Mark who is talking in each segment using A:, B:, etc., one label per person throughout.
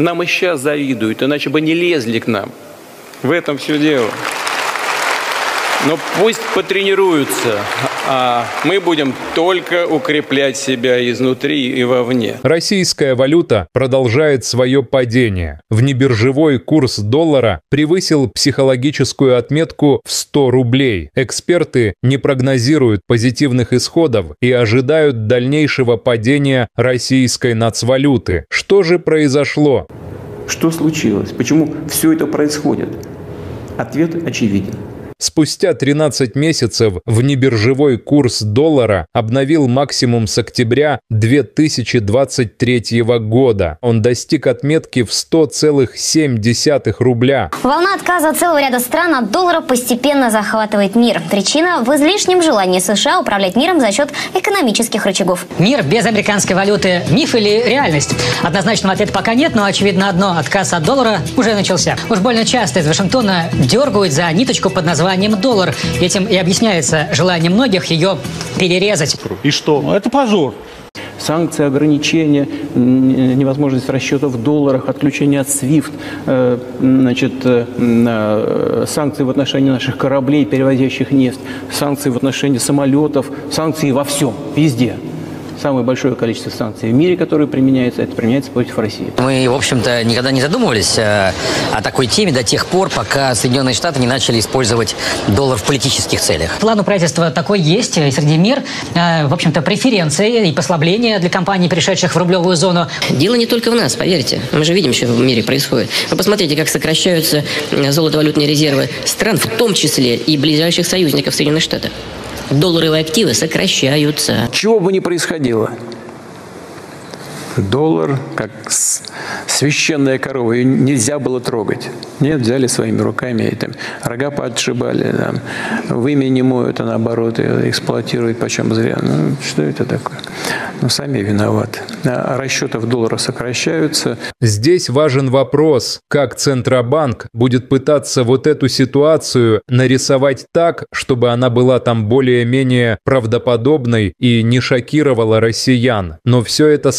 A: Нам и сейчас завидуют, иначе бы не лезли к нам. В этом все дело. Но пусть потренируются, а мы будем только укреплять себя изнутри и вовне.
B: Российская валюта продолжает свое падение. Внебиржевой курс доллара превысил психологическую отметку в 100 рублей. Эксперты не прогнозируют позитивных исходов и ожидают дальнейшего падения российской нацвалюты. Что же произошло?
A: Что случилось? Почему все это происходит? Ответ очевиден.
B: Спустя 13 месяцев внебиржевой курс доллара обновил максимум с октября 2023 года. Он достиг отметки в 100,7 рубля.
C: Волна отказа целого ряда стран от доллара постепенно захватывает мир. Причина в излишнем желании США управлять миром за счет экономических рычагов.
D: Мир без американской валюты – миф или реальность? Однозначного ответа пока нет, но очевидно одно – отказ от доллара уже начался. Уж больно часто из Вашингтона дергают за ниточку под названием названием доллар. Этим и объясняется желание многих ее перерезать.
E: И что? Ну, это позор.
A: Санкции, ограничения, невозможность расчета в долларах, отключение от SWIFT, э, значит, э, э, санкции в отношении наших кораблей, перевозящих нефть, санкции в отношении самолетов, санкции во всем, везде самое большое количество санкций в мире, которые применяются, это применяется против России.
D: Мы, в общем-то, никогда не задумывались о, э, о такой теме до тех пор, пока Соединенные Штаты не начали использовать доллар в политических целях. План у правительства такой есть, и среди мер, э, в общем-то, преференции и послабления для компаний, пришедших в рублевую зону.
F: Дело не только в нас, поверьте. Мы же видим, что в мире происходит. Вы посмотрите, как сокращаются э, золотовалютные резервы стран, в том числе и ближайших союзников Соединенных Штатов долларовые активы сокращаются.
A: Чего бы ни происходило, доллар, как священная корова, ее нельзя было трогать. Нет, взяли своими руками, и там, рога подшибали, там, вымя не моют, а наоборот эксплуатируют почем зря. Ну, что это такое? Ну, сами виноваты. А расчеты в долларах сокращаются.
B: Здесь важен вопрос, как Центробанк будет пытаться вот эту ситуацию нарисовать так, чтобы она была там более-менее правдоподобной и не шокировала россиян. Но все это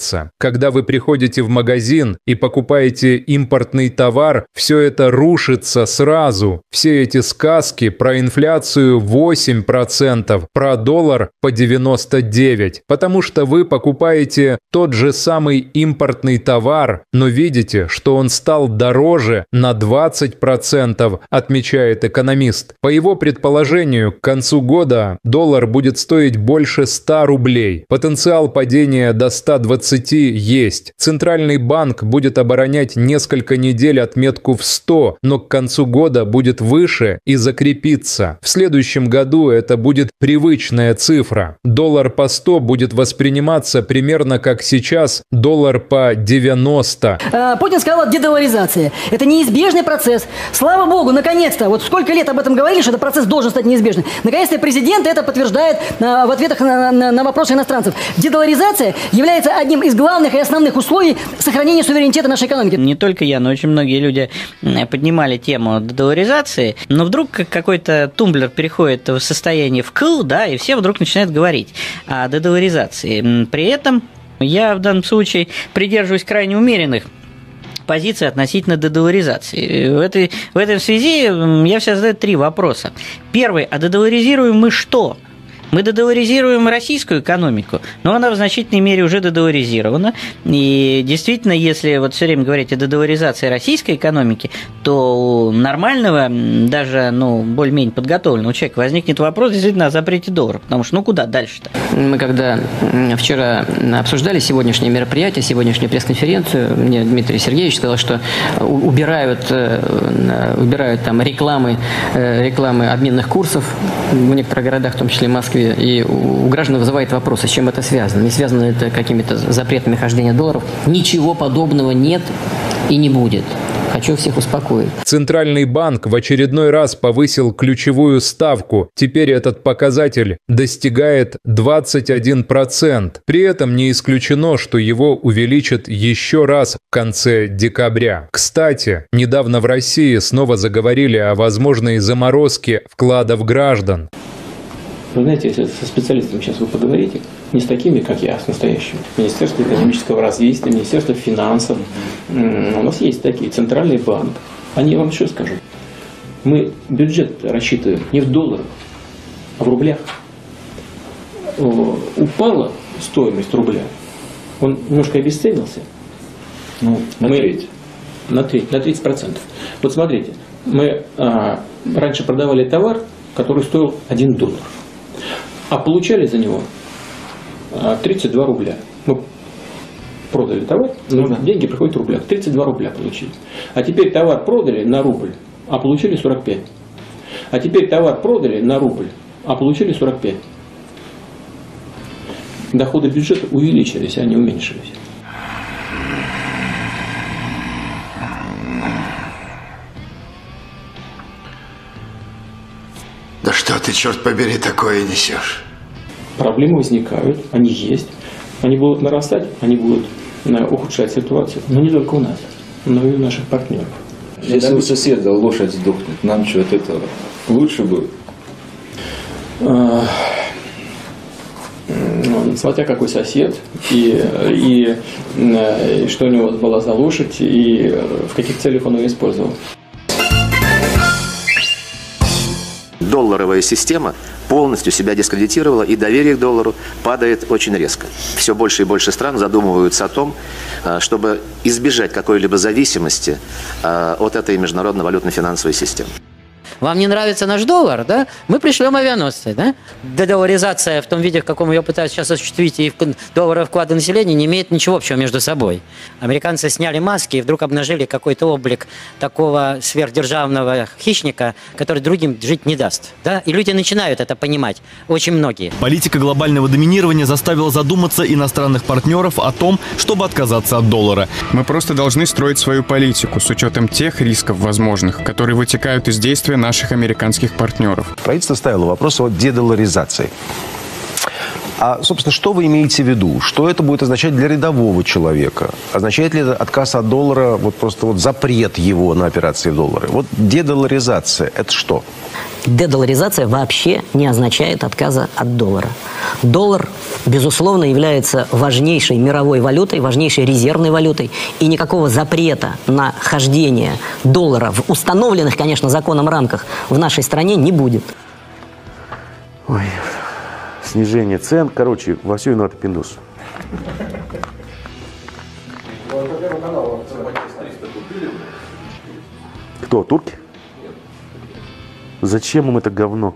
B: скажется. Когда вы приходите в магазин и покупаете импортный товар, все это рушится сразу. Все эти сказки про инфляцию 8%, про доллар по 99%, потому что вы покупаете тот же самый импортный товар, но видите, что он стал дороже на 20%, отмечает экономист. По его предположению, к концу года доллар будет стоить больше 100 рублей. Потенциал падения до 120 есть. Центральный банк будет оборонять несколько недель отметку в 100, но к концу года будет выше и закрепится. В следующем году это будет привычная цифра. Доллар по 100 будет восприниматься примерно как сейчас доллар по 90.
G: А, Путин сказал о дедоларизации. Это неизбежный процесс. Слава богу, наконец-то, вот сколько лет об этом говорили, что этот процесс должен стать неизбежным. Наконец-то президент это подтверждает в ответах на, на, на вопросы иностранцев. Дедоларизация является одним из главных и основных условий сохранения суверенитета нашей экономики.
F: Не только я, но очень многие люди поднимали тему долларизации, но вдруг какой-то тумблер переходит в состояние в вкл, да, и все вдруг начинают говорить о дедоларизации. При этом я в данном случае придерживаюсь крайне умеренных позиции относительно дедоларизации. В этой, в этой связи я всегда задаю три вопроса. Первый, а дедоларизируем мы что? Мы додоларизируем российскую экономику, но она в значительной мере уже додоларизирована. И действительно, если вот все время говорить о додоларизации российской экономики, то у нормального, даже ну, более-менее подготовленного человека возникнет вопрос действительно о запрете доллара. Потому что ну куда дальше-то? Мы когда вчера обсуждали сегодняшнее мероприятие, сегодняшнюю пресс-конференцию, мне Дмитрий Сергеевич сказал, что убирают, э, убирают там рекламы, э, рекламы обменных курсов в некоторых городах, в том числе Москве, Москве, и у граждан вызывает вопрос, с чем это связано. Не связано это какими-то запретами хождения долларов. Ничего подобного нет и не будет. Хочу всех успокоить.
B: Центральный банк в очередной раз повысил ключевую ставку. Теперь этот показатель достигает 21%. При этом не исключено, что его увеличат еще раз в конце декабря. Кстати, недавно в России снова заговорили о возможной заморозке вкладов граждан.
A: Вы знаете, если со специалистом сейчас вы поговорите,
H: не с такими, как я, с настоящими. Министерство экономического развития, Министерство финансов. У нас есть такие, Центральный банк. Они вам что скажут? Мы бюджет рассчитываем не в долларах, а в рублях. Упала стоимость рубля, он немножко обесценился.
I: Ну, на
H: мы,
I: треть.
H: На треть, на 30 процентов. Вот смотрите, мы а, раньше продавали товар, который стоил 1 доллар, а получали за него а, 32 рубля. Мы продали товар, ну, да. деньги приходят в рублях. 32 рубля получили. А теперь товар продали на рубль, а получили 45. А теперь товар продали на рубль, а получили 45. Доходы бюджета увеличились, а не уменьшились.
J: Что ты, черт побери, такое несешь?
H: Проблемы возникают, они есть. Они будут нарастать, они будут э, ухудшать ситуацию. Но не только у нас, но и у наших партнеров.
I: Если у соседа лошадь сдохнет, нам что от этого лучше будет? А,
H: ну, смотря какой сосед, и, и, э, и что у него была за лошадь, и в каких целях он ее использовал.
K: Долларовая система полностью себя дискредитировала, и доверие к доллару падает очень резко. Все больше и больше стран задумываются о том, э, чтобы избежать какой-либо зависимости э, от этой международной валютно-финансовой системы.
L: Вам не нравится наш доллар, да? Мы пришлем авианосцы, да? Дедоларизация в том виде, в каком ее пытаются сейчас осуществить, и долларовые вклады населения не имеет ничего общего между собой. Американцы сняли маски и вдруг обнажили какой-то облик такого сверхдержавного хищника, который другим жить не даст, да? И люди начинают это понимать, очень многие.
D: Политика глобального доминирования заставила задуматься иностранных партнеров о том, чтобы отказаться от доллара.
M: Мы просто должны строить свою политику с учетом тех рисков возможных, которые вытекают из действия наших американских партнеров.
N: Правительство ставило вопрос о дедоларизации. А, собственно, что вы имеете в виду? Что это будет означать для рядового человека? Означает ли это отказ от доллара, вот просто вот запрет его на операции в доллары? Вот дедоларизация – это что?
O: Дедоларизация вообще не означает отказа от доллара. Доллар, безусловно, является важнейшей мировой валютой, важнейшей резервной валютой, и никакого запрета на хождение доллара в установленных, конечно, законом рамках в нашей стране не будет.
P: Ой, снижение цен. Короче, во все виноваты пиндус. Кто, турки? Зачем им это говно?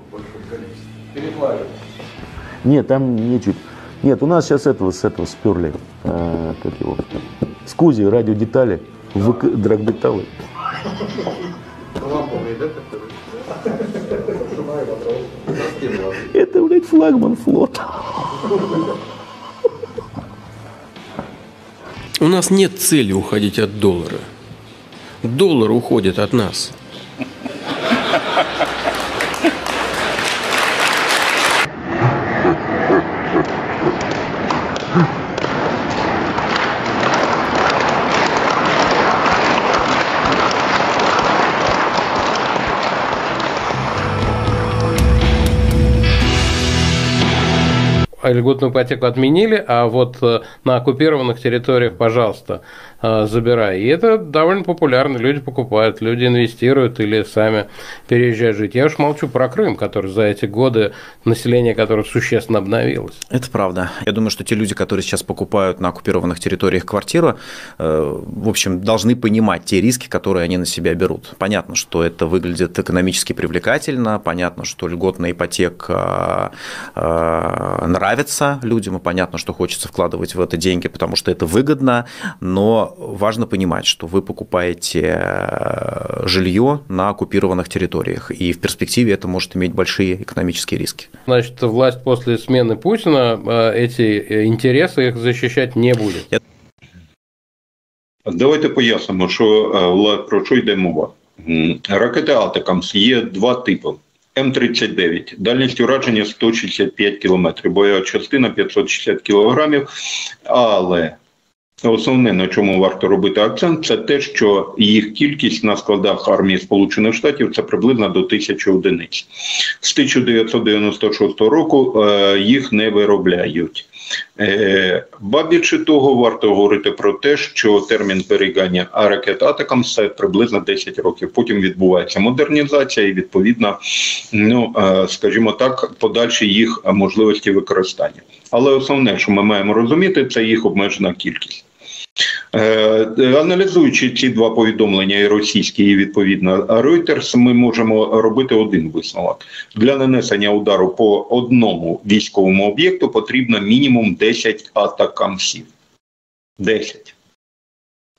P: Нет, там нечуть. Нет, у нас сейчас этого с этого сперли. А, как его? С Кузи, радиодетали, ВК, драгметаллы. Ламповые, да, это, блядь, флагман флота.
Q: У нас нет цели уходить от доллара. Доллар уходит от нас. Льготную ипотеку отменили, а вот э, на оккупированных территориях, пожалуйста, э, забирай. И это довольно популярно. Люди покупают, люди инвестируют или сами переезжают жить. Я уж молчу про Крым, который за эти годы, население которого существенно обновилось.
R: Это правда. Я думаю, что те люди, которые сейчас покупают на оккупированных территориях квартиру, э, в общем, должны понимать те риски, которые они на себя берут. Понятно, что это выглядит экономически привлекательно, понятно, что льготная ипотека нравится, нравится людям, и понятно, что хочется вкладывать в это деньги, потому что это выгодно, но важно понимать, что вы покупаете э, жилье на оккупированных территориях, и в перспективе это может иметь большие экономические риски.
Q: Значит, власть после смены Путина э, эти э, интересы их защищать не будет.
S: Давайте пояснимо, що про що йде мова. Ракети Атакамс є два типи. М-39. Дальність ураження 165 км, бойова частина 560 кг. Але основне, на чому варто робити акцент, це те, що їх кількість на складах армії Сполучених Штатів це приблизно до тисячі одиниць. З 1996 року їх не виробляють. Е, ба більше того, варто говорити про те, що термін перегання ракет атакам це приблизно 10 років. Потім відбувається модернізація і відповідно, ну е, скажімо так, подальші їх можливості використання. Але основне, що ми маємо розуміти, це їх обмежена кількість. Е, аналізуючи ці два повідомлення, і російські, і відповідно Reuters, ми можемо робити один висновок для нанесення удару по одному військовому об'єкту потрібно мінімум 10 атакамсів. 10.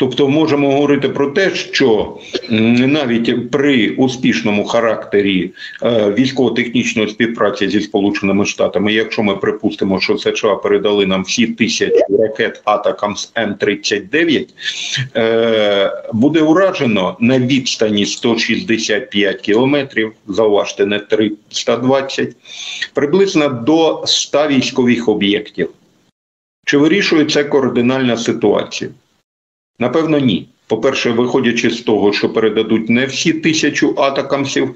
S: Тобто можемо говорити про те, що навіть при успішному характері е, військово-технічної співпраці зі Сполученими Штатами, якщо ми припустимо, що США передали нам всі тисячі ракет Атакамс М39, е, буде уражено на відстані 165 кілометрів, зауважте, не 320, приблизно до 100 військових об'єктів. Чи вирішує це координальна ситуація? Напевно, ні. По-перше, виходячи з того, що передадуть не всі тисячу атакамсів,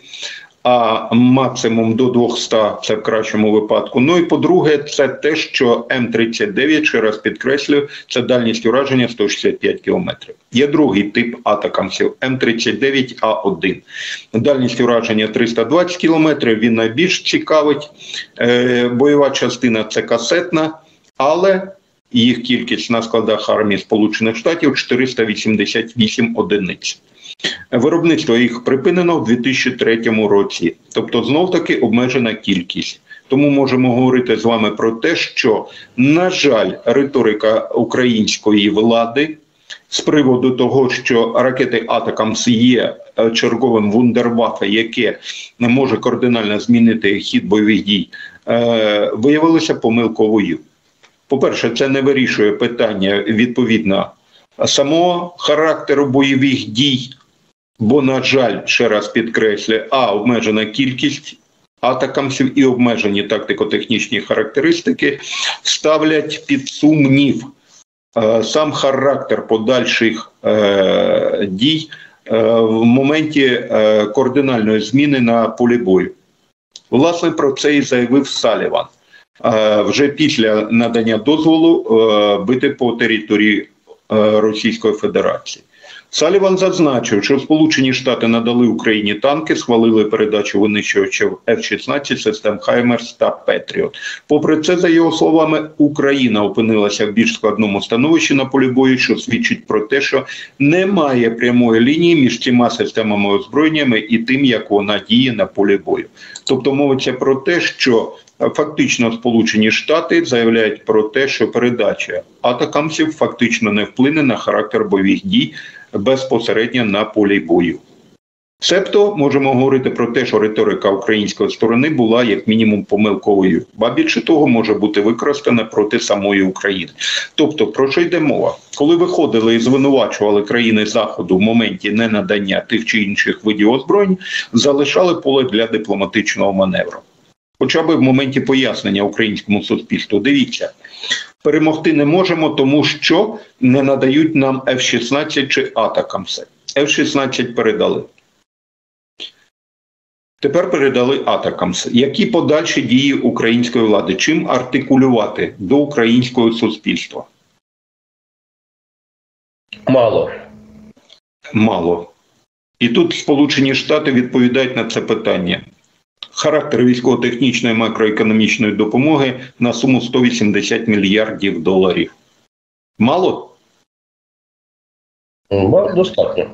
S: а максимум до 200, це в кращому випадку. Ну і по-друге, це те, що М39, ще раз підкреслюю, це дальність ураження 165 кілометрів. Є другий тип атакамсів М39А1. Дальність ураження 320 кілометрів. Він найбільш цікавить. Е, бойова частина це касетна, але їх кількість на складах армії Сполучених Штатів 488 одиниць. Виробництво їх припинено в 2003 році, тобто знов таки обмежена кількість. Тому можемо говорити з вами про те, що, на жаль, риторика української влади з приводу того, що ракети Атакамс є е, черговим вундервафе, яке не може кардинально змінити хід бойових дій, е, виявилося помилковою. По-перше, це не вирішує питання відповідно самого характеру бойових дій, бо, на жаль, ще раз підкреслюю, а обмежена кількість атакамсів і обмежені тактико-технічні характеристики ставлять під сумнів е, сам характер подальших е, дій е, в моменті е, координальної зміни на полі бою. Власне, про це і заявив Саліван. Е, вже після надання дозволу е, бити по території е, Російської Федерації. Саліван зазначив, що Сполучені Штати надали Україні танки, схвалили передачу винищувачів F-16 систем Хаймерс та Петріот. Попри це, за його словами, Україна опинилася в більш складному становищі на полі бою, що свідчить про те, що немає прямої лінії між цими системами озброєннями і тим, як вона діє на полі бою. Тобто мовиться про те, що Фактично, Сполучені Штати заявляють про те, що передача атакамсів фактично не вплине на характер бойових дій безпосередньо на полі бою. Себто можемо говорити про те, що риторика української сторони була як мінімум помилковою, ба більше того може бути використана проти самої України. Тобто, про що йде мова? Коли виходили і звинувачували країни Заходу в моменті ненадання тих чи інших видів озброєнь, залишали поле для дипломатичного маневру хоча б в моменті пояснення українському суспільству. Дивіться, перемогти не можемо, тому що не надають нам F-16 чи Атакамси. F-16 передали. Тепер передали Атакамс. Які подальші дії української влади? Чим артикулювати до українського суспільства?
T: Мало.
S: Мало. І тут Сполучені Штати відповідають на це питання характер військово-технічної макроекономічної допомоги на суму 180 мільярдів доларів. Мало?
T: Достатньо.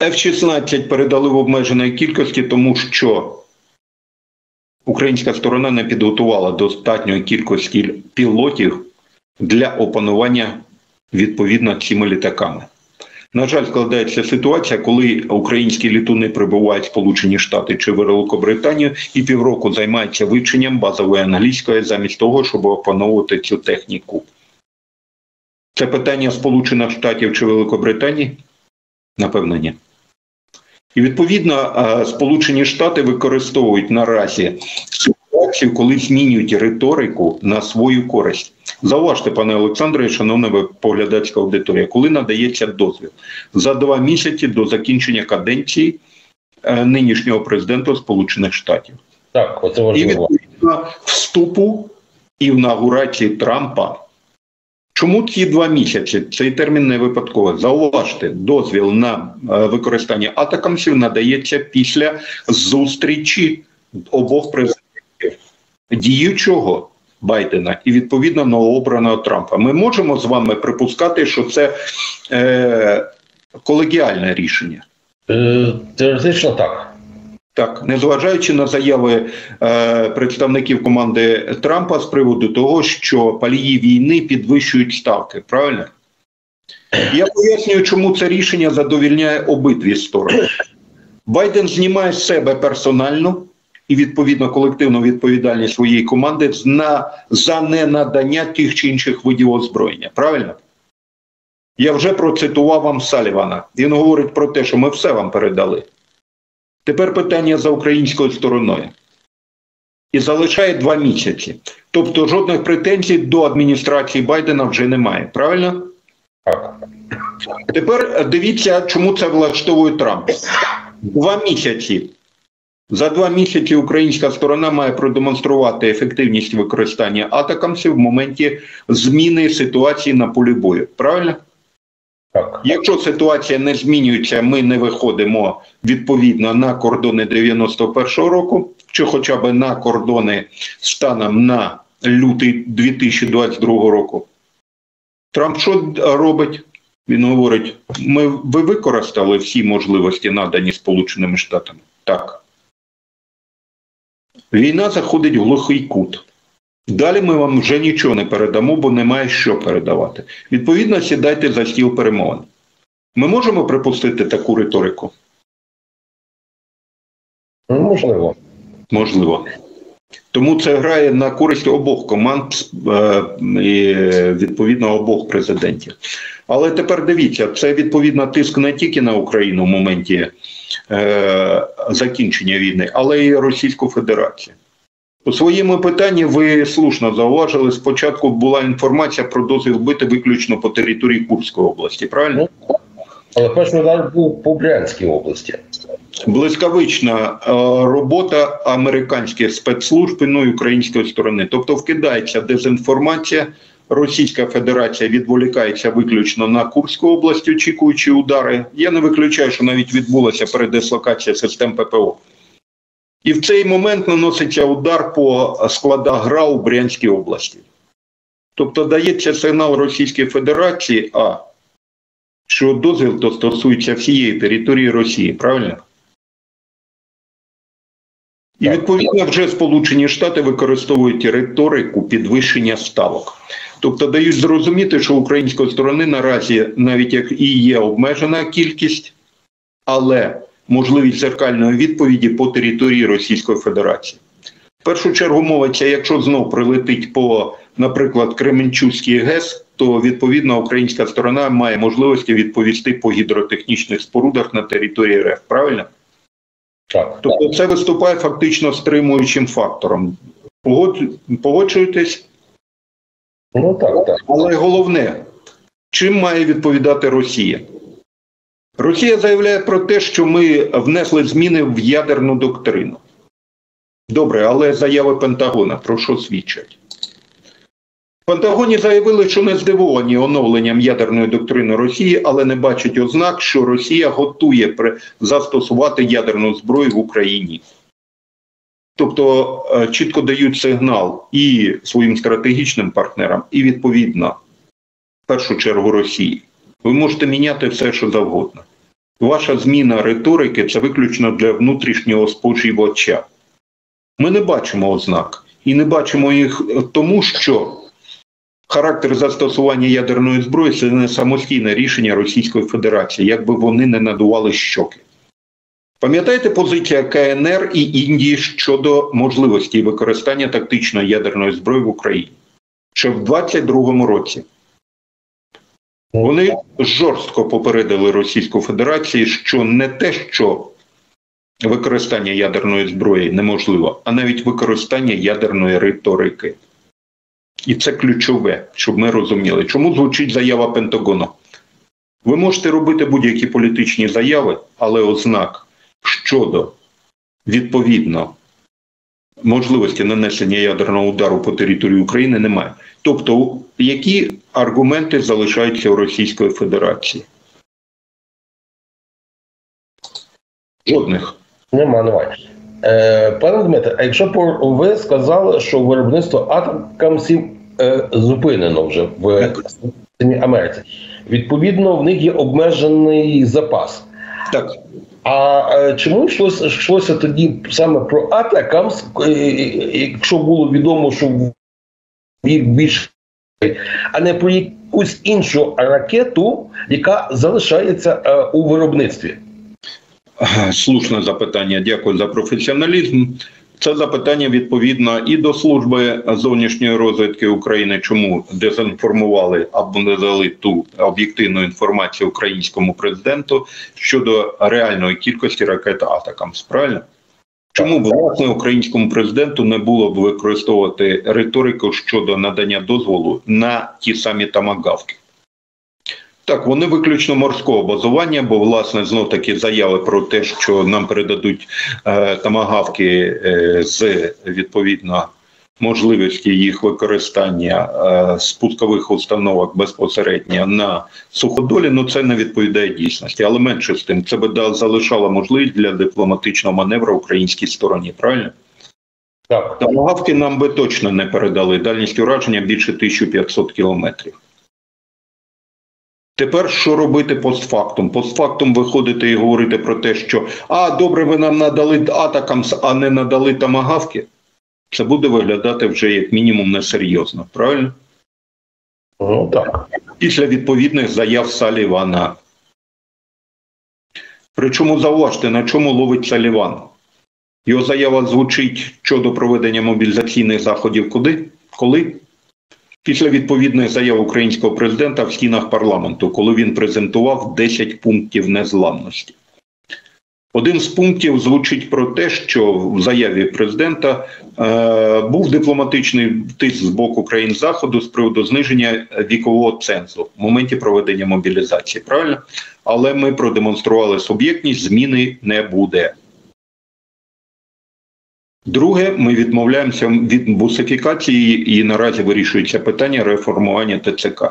S: F-16 передали в обмеженої кількості, тому що українська сторона не підготувала достатньої кількості пілотів для опанування відповідно цими літаками. На жаль, складається ситуація, коли українські літуни прибувають в Сполучені Штати чи Великобританію і півроку займаються вивченням базової англійської замість того, щоб опановувати цю техніку. Це питання Сполучених Штатів чи Великобританії? Напевно, ні. І відповідно Сполучені Штати використовують наразі ситуацію, коли змінюють риторику на свою користь. Зауважте, пане Олександре, шановна поглядацька аудиторія, коли надається дозвіл за два місяці до закінчення каденції е, нинішнього президента Сполучених Штатів.
T: Так, оце
S: І відповідно вступу інаугурації Трампа. Чому ці два місяці? Цей термін не випадково. Зауважте, дозвіл на е, використання атакамсів надається після зустрічі обох президентів діючого Байдена і відповідно новообраного Трампа. Ми можемо з вами припускати, що це е, колегіальне рішення.
T: Теоретично так.
S: Так, незважаючи на заяви е, представників команди Трампа з приводу того, що палії війни підвищують ставки, правильно? Я пояснюю, чому це рішення задовільняє обидві сторони. Байден знімає з себе персональну і відповідно колективну відповідальність своєї команди на, за ненадання тих чи інших видів озброєння. Правильно? Я вже процитував вам Салівана. Він говорить про те, що ми все вам передали. Тепер питання за українською стороною. І залишає два місяці. Тобто жодних претензій до адміністрації Байдена вже немає. Правильно?
T: Так.
S: Тепер дивіться, чому це влаштовує Трамп. Два місяці. За два місяці українська сторона має продемонструвати ефективність використання атакамсів в моменті зміни ситуації на полі бою. Правильно?
T: Так.
S: Якщо ситуація не змінюється, ми не виходимо відповідно на кордони 91-го року, чи хоча б на кордони станом на лютий 2022 року. Трамп що робить? Він говорить: ми ви використали всі можливості, надані Сполученими Штатами. Так. Війна заходить в глухий кут. Далі ми вам вже нічого не передамо, бо немає що передавати. Відповідно, сідайте за стіл перемовин. Ми можемо припустити таку риторику?
T: Можливо.
S: Можливо. Тому це грає на користь обох команд е, і відповідно обох президентів. Але тепер дивіться, це відповідно тиск не тільки на Україну в моменті е, закінчення війни, але й Російську Федерацію. У своєму питанні ви слушно зауважили, спочатку була інформація про дозвіл бити виключно по території Курської області, правильно?
T: Але перший удар був по Брянській області.
S: Блискавична е, робота американських спецслужб ну, і української сторони. Тобто вкидається дезінформація, Російська Федерація відволікається виключно на Курську область, очікуючи удари. Я не виключаю, що навіть відбулася передислокація систем ППО. І в цей момент наноситься удар по складах ГРА у Брянській області. Тобто дається сигнал Російській Федерації, а що дозвіл то стосується всієї території Росії, правильно? І відповідно вже Сполучені Штати використовують риторику підвищення ставок. Тобто дають зрозуміти, що української сторони наразі навіть як і є обмежена кількість, але можливість зеркальної відповіді по території Російської Федерації. В першу чергу мовиться, якщо знов прилетить по, наприклад, Кременчуцький ГЕС, то відповідно українська сторона має можливості відповісти по гідротехнічних спорудах на території РФ. Правильно?
T: Так.
S: Тобто це виступає фактично стримуючим фактором. Погоджуєтесь?
T: Ну так, так.
S: Але головне, чим має відповідати Росія? Росія заявляє про те, що ми внесли зміни в ядерну доктрину. Добре, але заяви Пентагона про що свідчать? Пентагоні заявили, що не здивовані оновленням ядерної доктрини Росії, але не бачать ознак, що Росія готує застосувати ядерну зброю в Україні. Тобто е, чітко дають сигнал і своїм стратегічним партнерам, і відповідно, в першу чергу, Росії. Ви можете міняти все, що завгодно. Ваша зміна риторики це виключно для внутрішнього споживача. Ми не бачимо ознак і не бачимо їх тому, що характер застосування ядерної зброї це не самостійне рішення Російської Федерації, якби вони не надували щоки. Пам'ятаєте позиція КНР і Індії щодо можливості використання тактичної ядерної зброї в Україні? Ще в 22-му році. Вони жорстко попередили Російську Федерацію, що не те, що використання ядерної зброї неможливо, а навіть використання ядерної риторики. І це ключове, щоб ми розуміли, чому звучить заява Пентагону. Ви можете робити будь-які політичні заяви, але ознак щодо відповідно можливості нанесення ядерного удару по території України немає. Тобто, які аргументи залишаються у Російської Федерації? Жодних.
T: Нема, немає. Е, пане Дмитре, а якщо ви сказали, що виробництво атакамсів е, зупинено вже в Америці, відповідно, в них є обмежений запас.
S: Так.
T: А е, чому йшлося, йшлося тоді саме про атакамс, якщо було відомо, що їх більше, а не про якусь іншу ракету, яка залишається е, у виробництві?
S: Слушне запитання. Дякую за професіоналізм. Це запитання відповідно і до служби зовнішньої розвідки України, чому дезінформували або не дали ту об'єктивну інформацію українському президенту щодо реальної кількості ракет Атакамс. Правильно? Чому власне українському президенту не було б використовувати риторику щодо надання дозволу на ті самі тамагавки? Так, вони виключно морського базування, бо власне знов таки заяви про те, що нам передадуть е, тамагавки е, з відповідно можливості їх використання е, спускових установок безпосередньо на суходолі. Ну це не відповідає дійсності, але менше з тим, це би да- залишало можливість для дипломатичного маневру українській стороні. Правильно?
T: Так.
S: Тамагавки нам би точно не передали. Дальність ураження більше 1500 кілометрів. Тепер що робити постфактум? Постфактум виходити і говорити про те, що а добре, ви нам надали атакамс, а не надали тамагавки. Це буде виглядати вже як мінімум несерйозно, правильно?
T: Ну так.
S: Після відповідних заяв Салівана. Причому зауважте, на чому ловить Саліван? Його заява звучить щодо проведення мобілізаційних заходів куди? Коли? Після відповідних заяв українського президента в стінах парламенту, коли він презентував 10 пунктів незламності. Один з пунктів звучить про те, що в заяві президента е, був дипломатичний тиск з боку країн заходу з приводу зниження вікового цензу в моменті проведення мобілізації. Правильно? Але ми продемонстрували суб'єктність, зміни не буде. Друге, ми відмовляємося від бусифікації і наразі вирішується питання реформування ТЦК.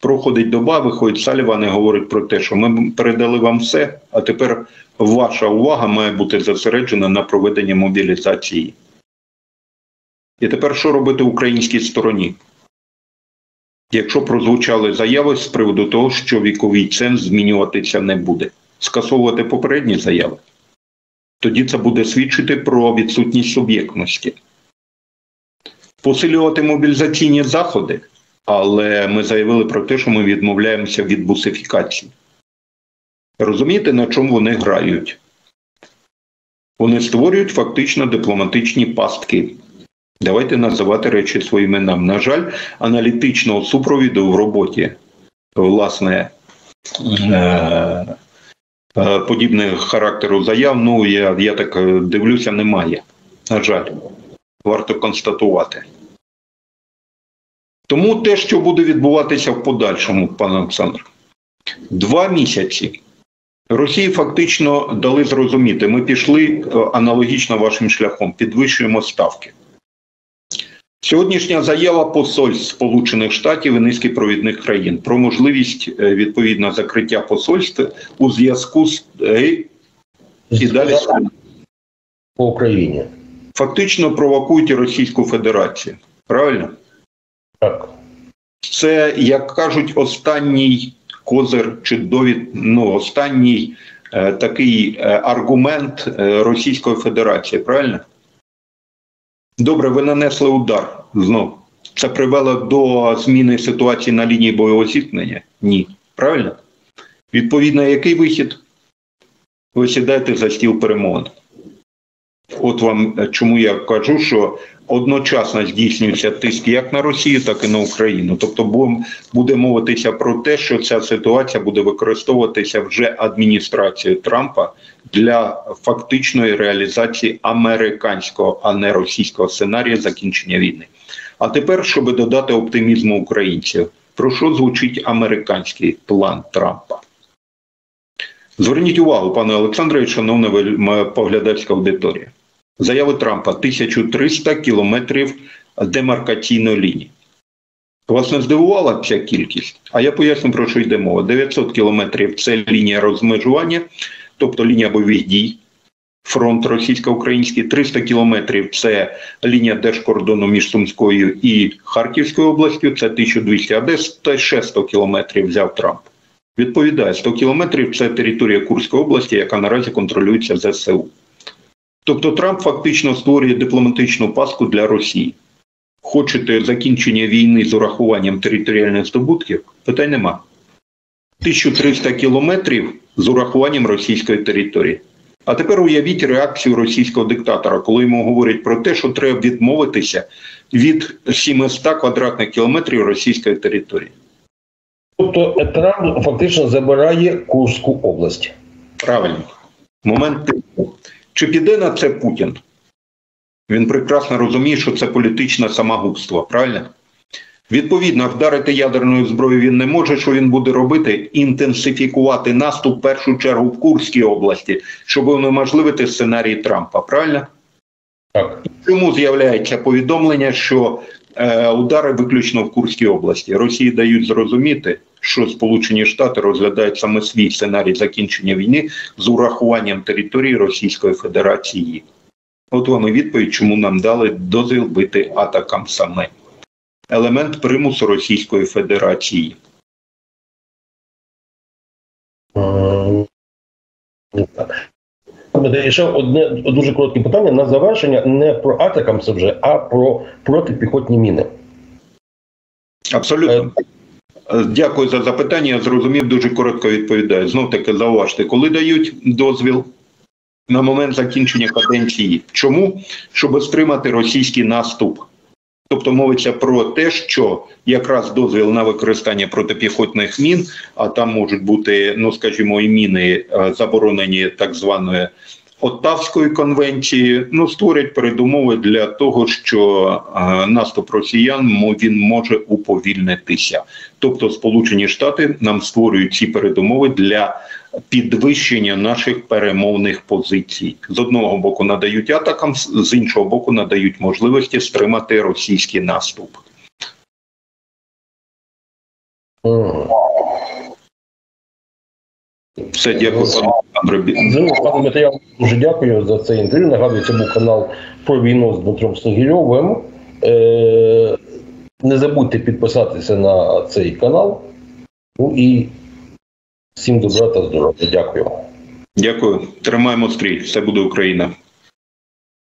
S: Проходить доба, виходить Саліван і говорить про те, що ми передали вам все, а тепер ваша увага має бути зосереджена на проведенні мобілізації. І тепер що робити українській стороні? Якщо прозвучали заяви з приводу того, що віковий ценз змінюватися не буде, скасовувати попередні заяви тоді це буде свідчити про відсутність суб'єктності. Посилювати мобілізаційні заходи, але ми заявили про те, що ми відмовляємося від бусифікації. Розумієте, на чому вони грають? Вони створюють фактично дипломатичні пастки. Давайте називати речі своїми іменами. На жаль, аналітичного супровіду в роботі, власне, е- Е, подібного характеру заяв, ну я, я так е, дивлюся, немає. На жаль, варто констатувати. Тому те, що буде відбуватися в подальшому, пане Олександр, два місяці Росії фактично дали зрозуміти, ми пішли е, аналогічно вашим шляхом, підвищуємо ставки. Сьогоднішня заява посольств Сполучених Штатів і низки провідних країн про можливість е, відповідно закриття посольств у зв'язку з е, і далі
T: по Україні
S: фактично провокують Російську Федерацію. Правильно?
T: Так.
S: Це, як кажуть, останній козир чи довід, ну, останній е, такий е, аргумент е, Російської Федерації, правильно? Добре, ви нанесли удар знов. Це привело до зміни ситуації на лінії бойового зіткнення? Ні. Правильно? Відповідно, який вихід? Ви сідаєте за стіл перемовин. От вам е, чому я кажу, що одночасно здійснюється тиск як на Росію, так і на Україну. Тобто бу- буде мовитися про те, що ця ситуація буде використовуватися вже адміністрацією Трампа для фактичної реалізації американського, а не російського сценарію закінчення війни. А тепер, щоб додати оптимізму українців, про що звучить американський план Трампа? Зверніть увагу, пане Олександре, і шановна поглядацька аудиторія. Заяви Трампа 1300 кілометрів демаркаційної лінії. Вас не здивувала ця кількість? А я поясню, про що йде мова. 900 кілометрів це лінія розмежування, тобто лінія бойових дій, фронт російсько-український, 300 кілометрів це лінія держкордону між Сумською і Харківською областю, це 1200, а десь ще 100 кілометрів взяв Трамп. Відповідає, 100 кілометрів це територія Курської області, яка наразі контролюється ЗСУ. Тобто Трамп фактично створює дипломатичну паску для Росії. Хочете закінчення війни з урахуванням територіальних здобутків? Питань нема. 1300 кілометрів з урахуванням російської території. А тепер уявіть реакцію російського диктатора, коли йому говорять про те, що треба відмовитися від 700 квадратних кілометрів російської території.
T: Тобто Трамп фактично забирає Курську область.
S: Правильно. Момент типу. Чи піде на це Путін? Він прекрасно розуміє, що це політичне самогубство, правильно? Відповідно, вдарити ядерною зброєю він не може. Що він буде робити? Інтенсифікувати наступ в першу чергу в Курській області, щоб унеможливити сценарій Трампа, правильно?
T: Так.
S: Чому з'являється повідомлення, що е, удари виключно в Курській області? Росії дають зрозуміти, що Сполучені Штати розглядають саме свій сценарій закінчення війни з урахуванням території Російської Федерації. От вам і відповідь, чому нам дали дозвіл бити атакам саме. Елемент примусу Російської Федерації.
T: Е, Ще одне дуже коротке питання на завершення не про атакам це вже, а про протипіхотні міни.
S: Абсолютно. Дякую за запитання. Я зрозумів, дуже коротко відповідаю. Знов таки зауважте, коли дають дозвіл на момент закінчення каденції. Чому? Щоб стримати російський наступ. Тобто мовиться про те, що якраз дозвіл на використання протипіхотних мін, а там можуть бути, ну скажімо, і міни заборонені так званою Оттавської конвенції, ну створять передумови для того, що е, наступ росіян він може уповільнитися. Тобто, Сполучені Штати нам створюють ці передумови для підвищення наших перемовних позицій. З одного боку надають атакам, з іншого боку, надають можливості стримати російський наступ. Все, дякую,
T: пане Пане Матеян, дуже дякую за це інтерв'ю. Нагадую, це був канал про війну з Дмитром Снігільовим. Е, Не забудьте підписатися на цей канал. Ну і всім добра та здоров'я. Дякую.
S: Дякую. Тримаємо стрій. Все буде Україна.